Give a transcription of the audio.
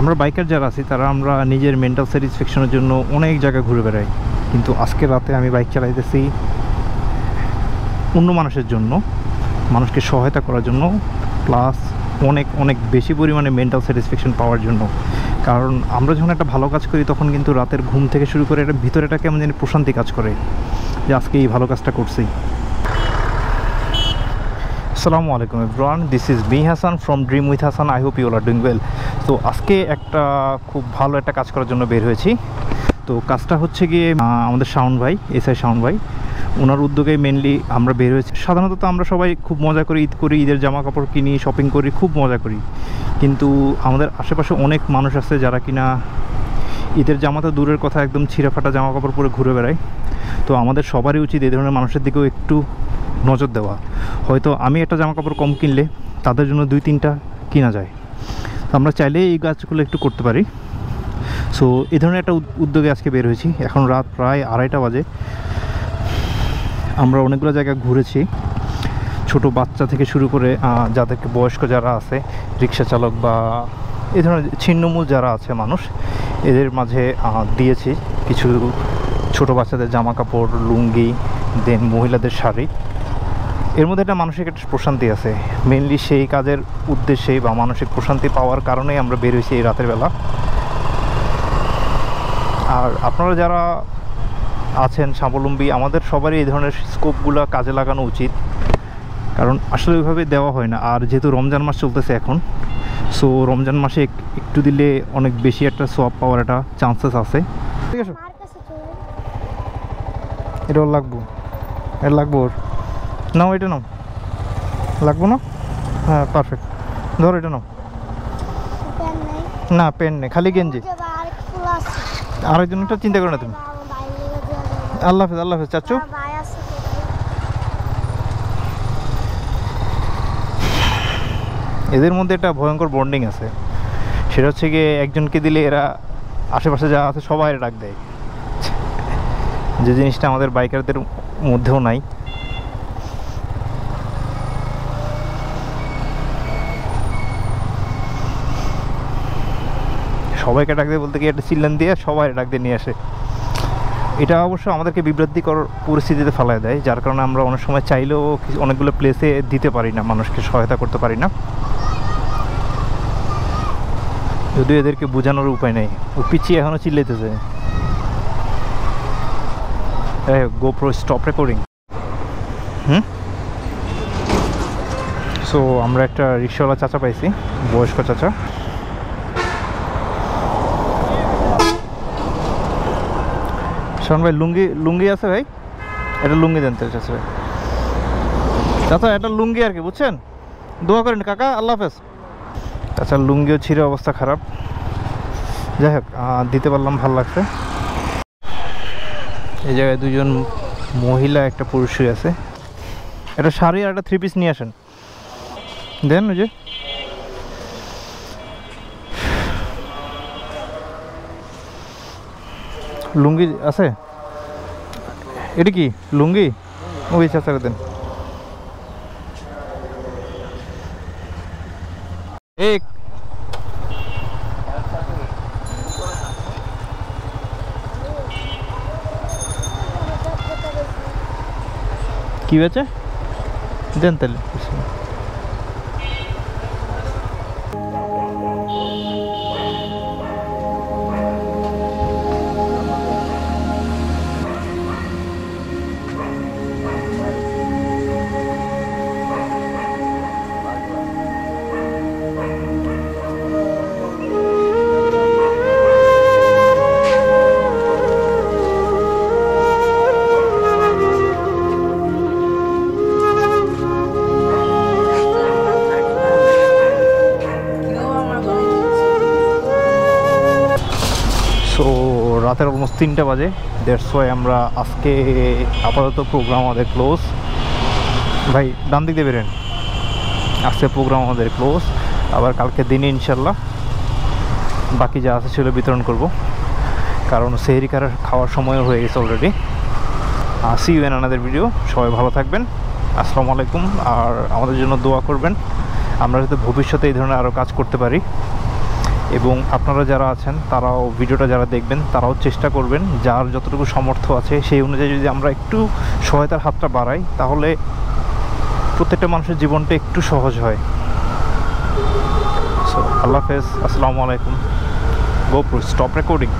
আমরা বাইকার যারা আছি, তারা আমরা নিজের মেন্টাল স্যাটিসফ্যাকশনের জন্য অনেক জায়গায় ঘুরে বেড়াই। কিন্তু আজকে রাতে আমি বাইক চালাইতেছি অন্য মানুষের জন্য, মানুষকে সহায়তা করার জন্য প্লাস অনেক অনেক বেশি পরিমাণে মেন্টাল স্যাটিসফ্যাকশন পাওয়ার জন্য। কারণ আমরা যখন একটা ভালো কাজ করি, তখন কিন্তু রাতের ঘুম থেকে শুরু করে এটা ভিতরে একটা কেমন জানি প্রশান্তি কাজ করে যে আজকে এই ভালো কাজটা করছি। আসসালামু আলাইকুম everyone this is me Hasan from dream with Hasan I hope you are doing well তো আজকে একটা খুব ভালো একটা কাজ করার জন্য বের হয়েছি। তো কাজটা হচ্ছে গিয়ে আমাদের শাওন ভাই এস আই শাওন ভাই ওনার উদ্যোগে মেনলি আমরা বের হয়েছি। সাধারণত আমরা সবাই খুব মজা করি, ঈদ করি, ঈদের জামা কাপড় কিনি শপিং করি, খুব মজা করি। কিন্তু আমাদের আশেপাশে অনেক মানুষ আছে যারা কিনা ঈদের জামা তো দূরের কথা একদম ছিঁড়া ফাটা জামা কাপড় পরে ঘুরে বেড়ায়। তো আমাদের সবারই উচিত এই ধরনের মানুষের দিকেও একটু নজর দেওয়া। হয়তো আমি একটা জামা কাপড় কম কিনলে তাদের জন্য দুই তিনটা কিনা যায়। আমরা চাইলে এই গাছগুলো একটু করতে পারি। সো এই ধরনের একটা উদ্যোগে আজকে বের হয়েছি। এখন রাত প্রায় আড়াইটা বাজে। আমরা অনেকগুলো জায়গা ঘুরেছি। ছোট বাচ্চা থেকে শুরু করে যাদেরকে বয়স্ক যারা আছে, রিক্সা চালক বা এই ধরনের ছিন্নমূল যারা আছে মানুষ, এদের মাঝে দিয়েছি কিছু ছোট বাচ্চাদের জামা কাপড় লুঙ্গি, দেন মহিলাদের শাড়ি। এর মধ্যে একটা মানসিক একটা প্রশান্তি আছে। মেনলি সেই কাজের উদ্দেশ্যেই বা মানসিক প্রশান্তি পাওয়ার কারণেই আমরা বের হয়েছি এই রাতের বেলা। আর আপনারা যারা আছেন স্বাবলম্বী আমাদের সবারই এই ধরনের স্কোপগুলো কাজে লাগানো উচিত। কারণ আসলে ওইভাবে দেওয়া হয় না। আর যেহেতু রমজান মাস চলতেছে এখন সো রমজান মাসে একটু দিলে অনেক বেশি একটা সোয়াব পাওয়ার একটা চান্সেস আছে। ঠিক আছে এটা লাগবো। এটা লাগবো ওর। নাও, এটা নাও। লাগবো না? হ্যাঁ পারফেক্ট ধরো, এটা নাও। না পেন নেই, খালি গেঞ্জি। আরেকজনটা চিন্তা করো না তুমি। আল্লাহ হাফেজ আল্লাহ হাফেজ তো এদের মধ্যে একটা ভয়ঙ্কর বন্ডিং আছে। সেটা হচ্ছে গিয়ে একজনকে দিলে এরা আশেপাশে যা আছে সবাই ডাক দেয়। যে জিনিসটা আমাদের বাইকারদের মধ্যেও নাই। সবাইকে ডাক বলতে গিয়ে একটা চিল্লান দিয়ে সবাই ডাক দিয়ে নিয়ে আসে। এটা অবশ্য আমাদেরকে বিভ্রান্তিকর পরিস্থিতিতে ফেলায় দেয়, যার কারণে আমরা অনেক সময় চাইলেও অনেকগুলো প্লেসে দিতে পারি না, মানুষকে সহায়তা করতে পারি না। যদিও এদেরকে বোঝানোর উপায় নেই। ও পিছিয়ে এখনও চিল্লাইতেছে। GoPro stop recording hmm? So আমরা একটা রিক্সাওয়ালা চাচা পাইছি, বয়স্ক চাচা। শোন ভাই, লুঙ্গি লুঙ্গি আছে ভাই? এটা লুঙ্গি দেন তো চাচা ভাই। চাচা, এটা লুঙ্গি আর কি, বুঝছেন? দোয়া করেন, কাকা, আল্লাহ হাফেজ। তাছাড়া লুঙ্গিও ছিঁড়ে অবস্থা খারাপ। যাই হোক দিতে পারলাম, ভালো লাগছে। এই জায়গায় দুজন মহিলা, একটা পুরুষ আছে। এটা শাড়ি আর একটা থ্রি পিস নিয়ে আসেন। দেন ওই যে। লুঙ্গি আছে? এটা কি লুঙ্গি? ওই চাচাকে দেন। এক কি বেচে? দেন তাহলে। রাতের অলমোস্ট তিনটা বাজে। দেড়শ আমরা আজকে আপাতত প্রোগ্রাম আমাদের ক্লোজ ভাই, ডান দিক দিয়ে বেরেন আজকে প্রোগ্রাম আমাদের ক্লোজ আবার কালকে দিনে ইনশাল্লাহ বাকি যা আছে সেগুলো বিতরণ করব। কারণ সেহরি খাওয়ার সময়ও হয়ে গেছে already see you in আনাদের video সবাই ভালো থাকবেন। আসসালামু আলাইকুম। আর আমাদের জন্য দোয়া করবেন। আমরা যাতে ভবিষ্যতে এই ধরনের আরও কাজ করতে পারি। এবং আপনারা যারা আছেন, তারাও ভিডিওটা যারা দেখবেন, তারাও চেষ্টা করবেন, যার যতটুকু সামর্থ্য আছে, সেই অনুযায়ী যদি আমরা একটু সহায়তার হাতটা বাড়াই, তাহলে প্রত্যেকটা মানুষের জীবনটা একটু সহজ হয়। সো আল্লাহ হাফেজ, আসসালামু আলাইকুম। গোপুর স্টপ রেকর্ডিং